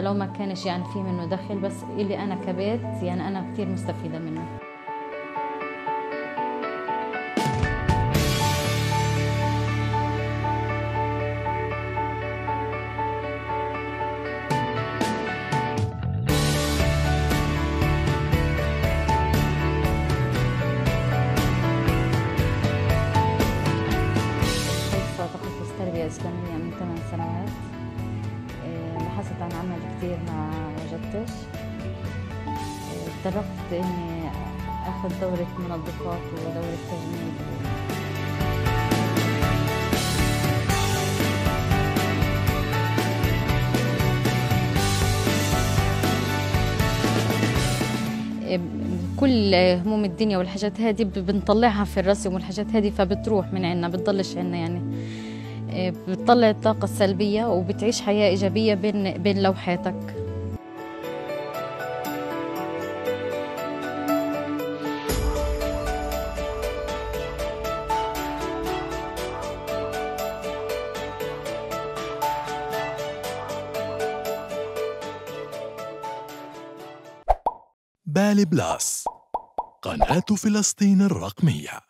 لو ما كانش يعني في منه دخل بس إلي أنا كبيت يعني أنا كثير مستفيدة منه. تخصص تربية إسلامية من ثمان سنوات؟ عن عمل كثير ما وجدتش تدربت إني أخذ دورة منظفات ودورة تجميل. كل هموم الدنيا والحاجات هذه بنطلعها في الرسم والحاجات هذه فبتروح من عنا بتضلش عنا يعني. بتطلع الطاقة السلبية وبتعيش حياة إيجابية بين بين لوحاتك. بالي بلاس قناة فلسطين الرقمية.